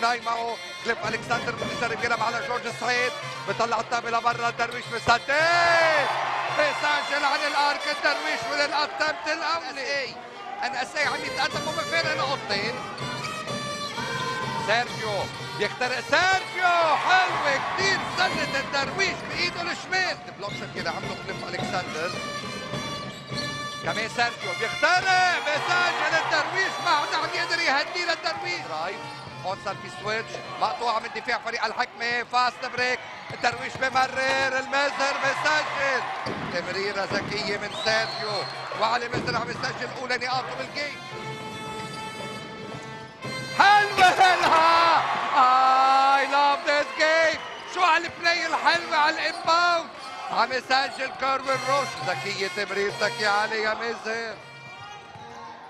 ناي معه. كليف ألكسندر بيجرب يلعب على جورج السعيد بيطلع الطابة لبرا درويش بيسدد بيسجل عن ال arc الدرويش من ال attempt الاولى NSA عم يتقدموا بفرق نقطتين سيرجيو بيخترق. سيرجيو حلوة كتير. سلة الدرويش بإيده الشمال. block shot اللي عمله كليف ألكسندر. كمان سيرجيو بيخترق. بيسجل الدرويش. ما عاد عم يقدر يهدي للدرويش. drive صار في switch مقطوعة من دفاع فريق الحكمة fast break. الدرويش بمرر المزهر بيسجل. تمريرة ذكية من سيرجيو. وعلي مزهر عم يسجل أولى نقاطه بال game. حلوة هلها. I love this game شو هال play الحلوة على ال inbound عم يسجل كاروين روش. ذكية تمريرتك يا علي يا مزهر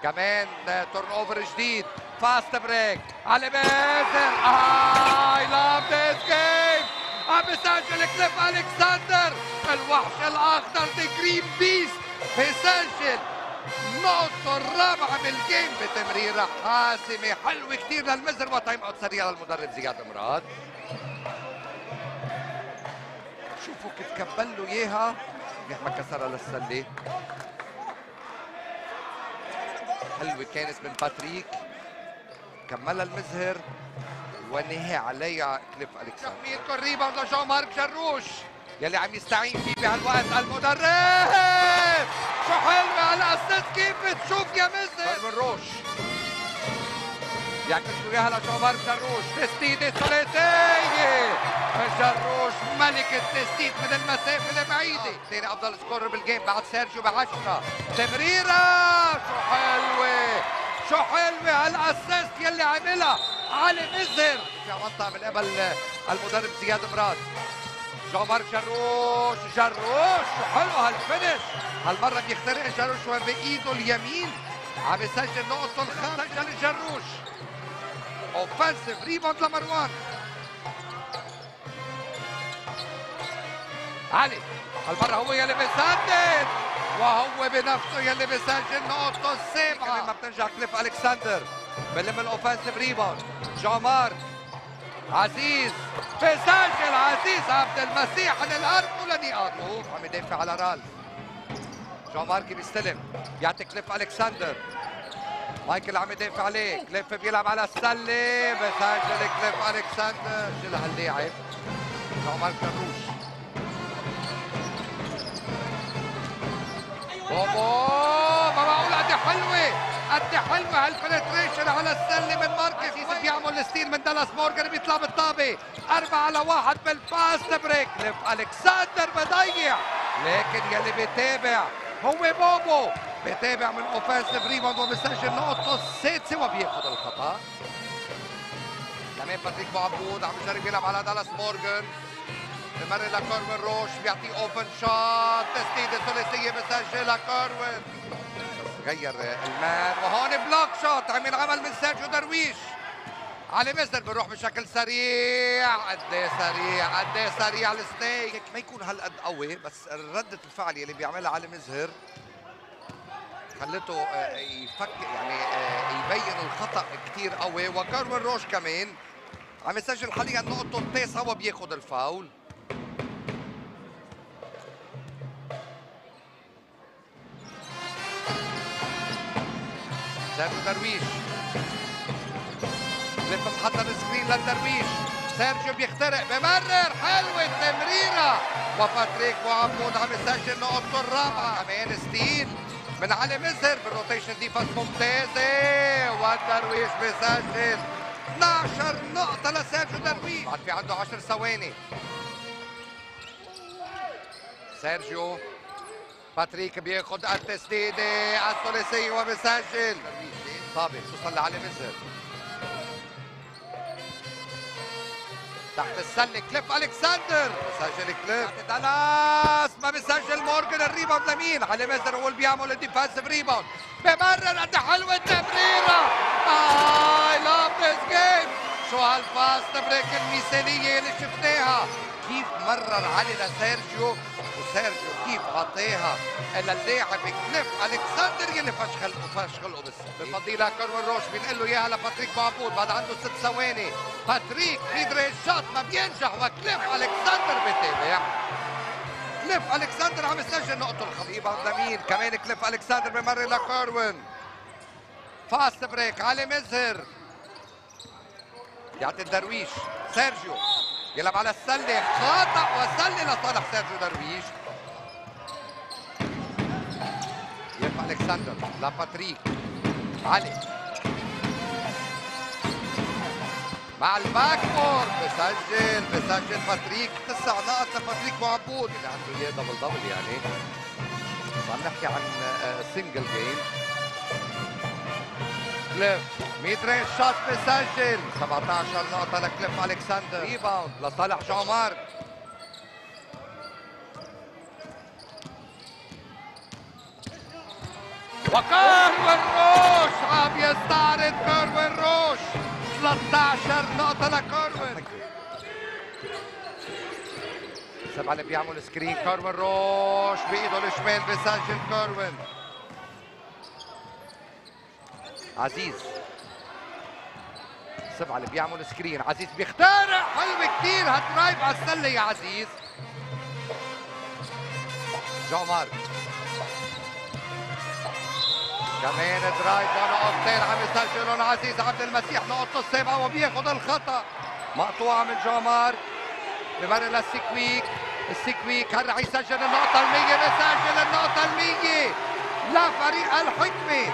كمان turnover جديد. fast break علي مزهر I love this game عم يسجل كليف الكسندر الوحش الاخضر the green beast بيسجل النقطة الرابعة بال game بتمريرة حاسمة حلوة كتير للمزهر و time out سريع للمدرب زياد مراد شوفوا كيف كبل له اياها منيح ما كسرها للسلة حلوة كانت من باتريك كملها المزهر ونهي عليها كليف الكسندر تخمينكم rebound لجون مارك جروش. يلي عم يستعين فيه بهالوقت المدرب. شو حلوة هال assist كيف بتشوف يا مزهر من روش. يعكسوا اياها لجوبر جروش. تسديدة ثلاثية. جروش ملك التسديد من المسافة البعيدة. ثاني أفضل scorer بال game بعد سيرجيو بعشرة. تمريرة. شو حلوة. شو حلوة هال assist يلي عملها؟ علي مزهر في منطقه من قبل المدرب زياد مراد. جو مارك جروش جروش. حلو هال finish. هالمرة بيخترق جروش بإيده اليمين. عم يسجل نقطة الخامسة سجل جروش. offensive rebound لمروان علي. هالمرة هو يلي بيسدد وهو بنفسه يلي بيسجل نقطة السابعة ما بتنجح كليف ألكسندر. بلم ال offensive rebound جو مارك. عزيز. بيسجل عزيز عبد المسيح عن ال arc أولى نقاطه عم يدافع على رالف جو ماركي بيستلم. بيعطي كليف ألكسندر. مايكل عم يدافع عليه. كليف بيلعب على السلة. بسجل كليف ألكسندر. شو هاللاعب جو مارك بوبو ما معقول قد حلوة. قد حلوة هال penetration على السلة من ماركس بيعمل steal من دالاس مورجان بيطلع بالطابة. أربعة على واحد بال fast break. كليف ألكسندر بضيع لكن يلي بيتابع هو بوبو بيتابع من offensive rebound وبيسجل نقطته السادسه وبياخذ الخطأ. كمان باتريك بوعبود عم يجرب يلعب على دالاس مورجان بمرر لكاروين روش بيعطي open shot تسديده ثلاثيه بسجلها كاروين غير المان وهون block shot عمل عمل من سيرجيو درويش علي مزهر بيروح بشكل سريع قد إيه سريع قد إيه سريع الستيك ما يكون هالقد قوي بس ردة الفعل اللي بيعملها علي مزهر خلته يفك يعني يبين الخطا كثير قوي وكاروين روش كمان عم يسجل حاليا نقطته التاسعه وبياخذ الفاول سيرجيو درويش كليف محضر screen للدرويش سيرجيو بيخترق بمرر حلوة تمريرة وباتريك بوعبود عم يسجل نقطته الرابعة كمان steal من علي مزهر بال rotation defense ممتازة والدرويش بيسجل 12 نقطة لسيرجيو درويش بعد في عنده 10 ثواني. سيرجيو باتريك بياخد التسديدة الثلاثية وبيسجل طابة خصوصا لعلي مزهر تحت السلة كليف ألكسندر. بسجل كليف. دالاس. ما بيسجل مورجان ال rebound لمين؟ علي مزهر هو اللي بيعمل ال defensive rebound. بمرر قد حلوة التمريرة I love this game شو هال fast break المثالية اللي شفناها؟ كيف مرر علي لسيرجيو وسيرجيو كيف عطيها إلى اللاعب كليف ألكسندر يلي فش خلقه فش خلقه بس. بفضيلة كاروين روش بينقل له اياها لباتريك بوعبود بعد عنده ست ثواني. باتريك بيدري الشوط ما بينجح وكليف ألكسندر بتابع كليف ألكسندر عم يسجل نقطة الخطيبه لمين كمان كليف ألكسندر بمرر لكاروين fast break علي مزهر. يعطي الدرويش. سيرجيو. يلعب على السلة خاطئ وسلة لصالح سيرجيو درويش. يرفع ألكسندر لباتريك علي. مع ال backboard بسجل بسجل باتريك. تسع نقط لباتريك معبود. اللي عنده إياه double double يعني. عم نحكي عن single game كليف mid shot بسجل 17 نقطة لكليف الكسندر rebound لصالح جومار وكاروين روش عم يستعرض كاروين روش 13 نقطة لكاروين سبعة اللي بيعمل screen كاروين روش بإيده الشمال بسجل كاروين عزيز. سبعة اللي بيعمل screen. عزيز بيخترع حلو كتير. هال drive على السلة يا عزيز. جومار كمان drive ونقطتين عم يسجلهم عزيز عبد المسيح نقطة السابعة وبياخد الخطأ. مقطوعة من جومار بمرر للسكويك. السكويك هل رح يسجل النقطة المية؟ بسجل النقطة المية. لفريق الحكمة.